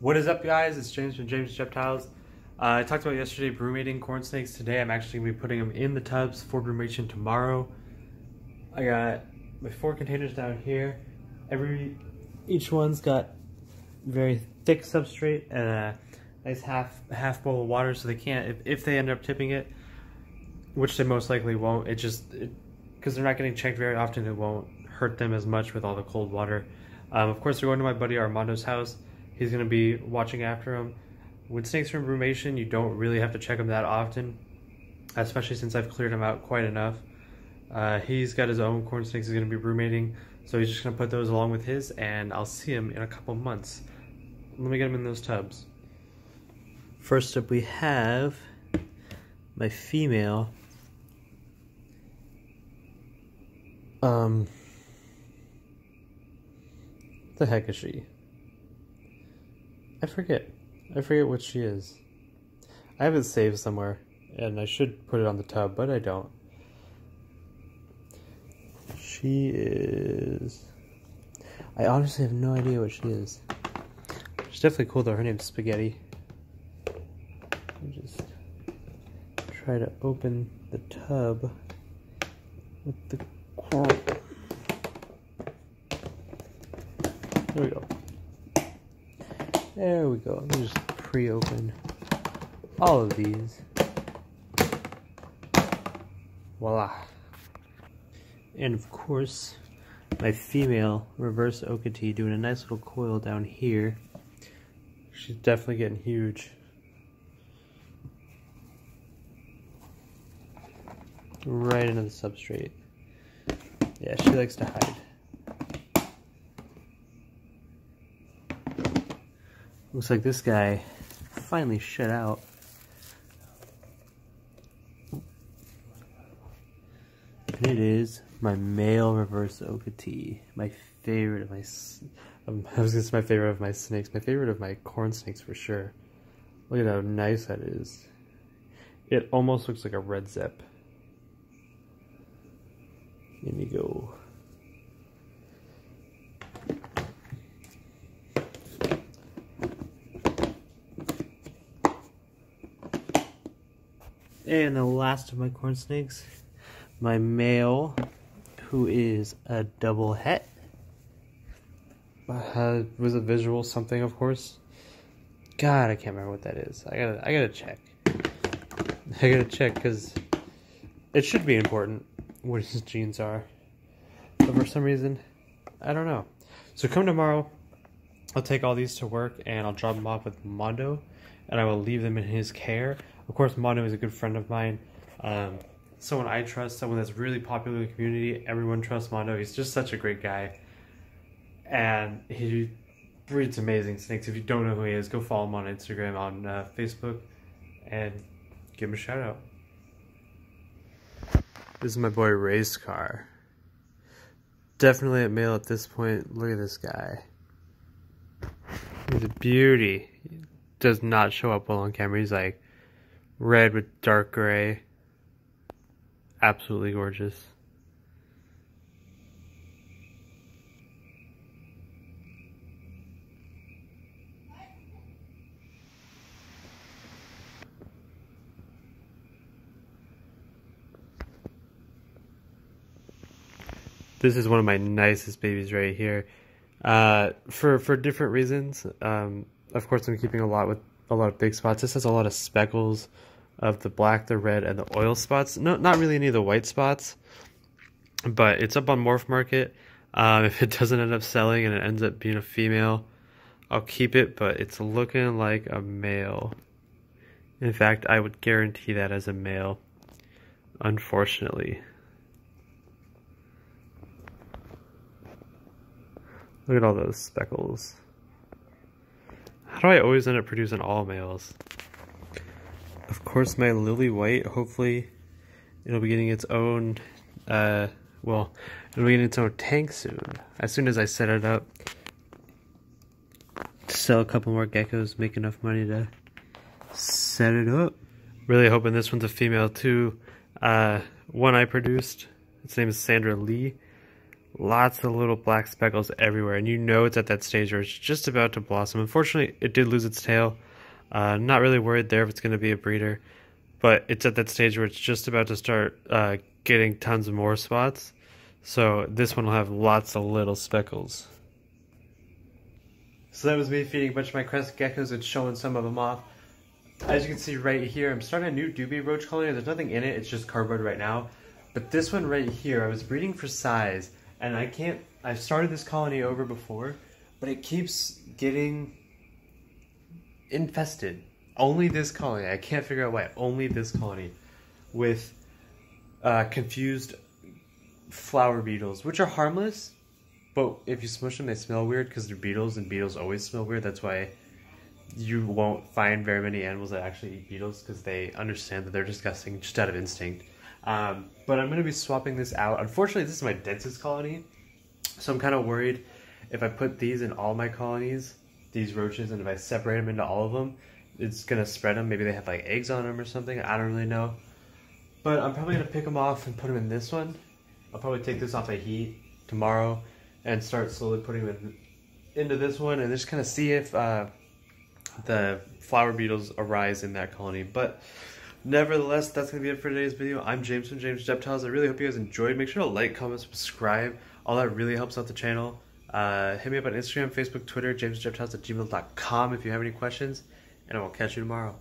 What is up, guys? It's James from James Jeptiles. Uh, I talked about yesterday brumating corn snakes. Today, I'm actually going to be putting them in the tubs for brumation tomorrow. I got my four containers down here. Every each one's got very thick substrate and a nice half half bowl of water, so they can't if, if they end up tipping it, which they most likely won't. It just because they're not getting checked very often, it won't hurt them as much with all the cold water. Um, of course, we're going to my buddy Armando's house He's going to be watching after him. With snakes from brumation, you don't really have to check them that often, especially since I've cleared them out quite enough. Uh, he's got his own corn snakes he's going to be brumating, so he's just going to put those along with his, and I'll see him in a couple months. Let me get him in those tubs. First up, we have my female. Um, the heck is she? I forget. I forget what she is. I have it saved somewhere, and I should put it on the tub, but I don't. She is. I honestly have no idea what she is. She's definitely cool though. Her name's Spaghetti. Me just try to open the tub with the. There we go. There we go. Let me just pre-open all of these. Voila. And of course, my female reverse Okeetee doing a nice little coil down here. She's definitely getting huge. Right into the substrate. Yeah, she likes to hide. Looks like this guy finally shut out. And it is my male reverse Okeetee. My favorite of my... Um, I was say my favorite of my snakes. My favorite of my corn snakes for sure. Look at how nice that is. It almost looks like a red zip. In And the last of my corn snakes, my male, who is a double het. Uh, was a visual something, of course. God, I can't remember what that is. I gotta, I gotta check. I gotta check because it should be important what his genes are, but for some reason, I don't know. So come tomorrow. I'll take all these to work and I'll drop them off with Mondo, and I will leave them in his care. Of course, Mondo is a good friend of mine. Um, someone I trust, someone that's really popular in the community. Everyone trusts Mondo. He's just such a great guy. And he breeds amazing snakes. If you don't know who he is, go follow him on Instagram, on uh, Facebook, and give him a shout out. This is my boy Race Car. Definitely a male at this point. Look at this guy. He's a beauty. Does not show up well on camera. He's like red with dark gray. Absolutely gorgeous. This is one of my nicest babies right here. Uh, for for different reasons. Um, of course, I'm keeping a lot with a lot of big spots. This has a lot of speckles of the black, the red, and the oil spots. No, not really any of the white spots, but it's up on Morph Market. Um, if it doesn't end up selling and it ends up being a female, I'll keep it, but it's looking like a male. In fact, I would guarantee that as a male, unfortunately. Look at all those speckles. How do I always end up producing all males? Of course, my lily white, hopefully it'll be getting its own, uh, well, it'll be getting its own tank soon. As soon as I set it up, sell a couple more geckos, make enough money to set it up. Really hoping this one's a female too. Uh, one I produced, its name is Sandra Lee. Lots of little black speckles everywhere, and you know it's at that stage where it's just about to blossom. Unfortunately, it did lose its tail. Uh, not really worried there if it's going to be a breeder, but it's at that stage where it's just about to start uh, getting tons of more spots. So this one will have lots of little speckles. So that was me feeding a bunch of my crested geckos and showing some of them off. As you can see right here, I'm starting a new Dubia roach colony. There's nothing in it, it's just cardboard right now. But this one right here, I was breeding for size, and I can't, I've started this colony over before, but it keeps getting infested. Only this colony, I can't figure out why, only this colony with uh, confused flour beetles, which are harmless, but if you smush them, they smell weird because they're beetles, and beetles always smell weird. That's why you won't find very many animals that actually eat beetles because they understand that they're disgusting just out of instinct. Um, but I'm going to be swapping this out. Unfortunately, this is my densest colony, so I'm kind of worried if I put these in all my colonies, these roaches, and if I separate them into all of them, it's going to spread them. Maybe they have like eggs on them or something. I don't really know. But I'm probably going to pick them off and put them in this one. I'll probably take this off a heat tomorrow and start slowly putting them in, into this one and just kind of see if uh, the flour beetles arise in that colony. But nevertheless, that's going to be it for today's video. I'm James from James Jeptiles. I really hope you guys enjoyed. Make sure to like, comment, subscribe. All that really helps out the channel. Uh, hit me up on Instagram, Facebook, Twitter, jamesreptiles at gmail.com if you have any questions. And I will catch you tomorrow.